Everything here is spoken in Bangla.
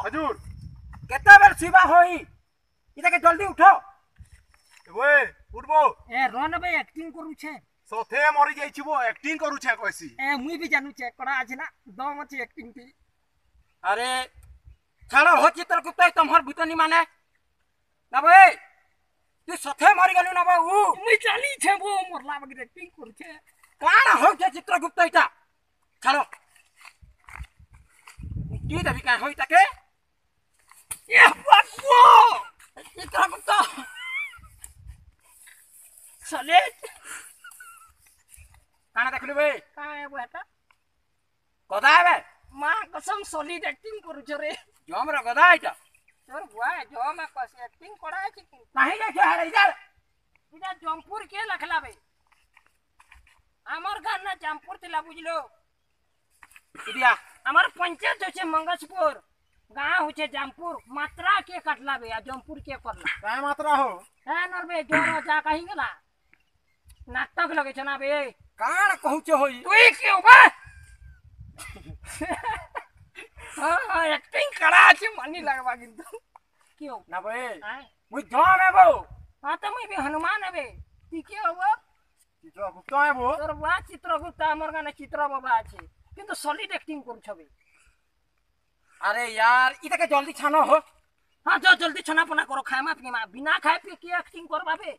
हजूर কেতেবেল শিবা হই ইটাকে জলদি উঠো ওয়ে উঠবো এ রন ভাই অ্যাক্টিং করুছে সথে মরি যাইছিবো অ্যাক্টিং করুছে কইছি এ মুই বি জানুছে কড়া আছে না দম আছে অ্যাক্টিং তি আরে ছাড় হো চিত্রগুপ্ত তোমার ভূতনি মানে না ভাই তুই সথে মরি গেলু না বাবু মুই জানিছে বো মরলা বাকি অ্যাক্টিং করছে কাণ হচ্ছে চিত্রগুপ্ত এটা ছাড়ো কি দেবি কাঁ হই তাকে এ বাবু চিত্রগুপ্ত চলে কানা দেখলি ভাই কায় বেটা গদা হবে মা কসম সলিড অ্যাক্টিং করুছে রে জমর গদা এটা তোর বুয়া জমা কস অ্যাক্টিং করা আছে কি নাহি যাচ্ছে হারে যার এটা জমপুর কে লেখলা বে আমার গান না জমপুর ଥିଲା বুঝলো ইডিয়া আমার गाँव छे जमपुर मात्रा के कटला बे जमपुर के करला का मात्रा हो? है नर बे जोरो जा कहीं गेला? नाटक लगे छना बे काण कहूचे होई तुई के बे? हाँ एक्टिंग हाँ, करा छे मनी लगवा किंतु क्यों? ना बे हाँ। मुई जान है बो। हाँ तो मुई भी हनुमान है बे ती के हो चित्रगुप्त है बो। तोर बा चित्रगुप्त हमर गाना चित्र बाबा आछे किंतु सॉलिड एक्टिंग करू छबे আরে यार ইটাকে জলদি ছানো হ্যাঁ জলদি ছনাপনা করো, খায় মা। বিনা খায় কি অ্যাক্টিং করবা বে